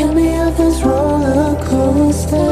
Get me off this roller coaster.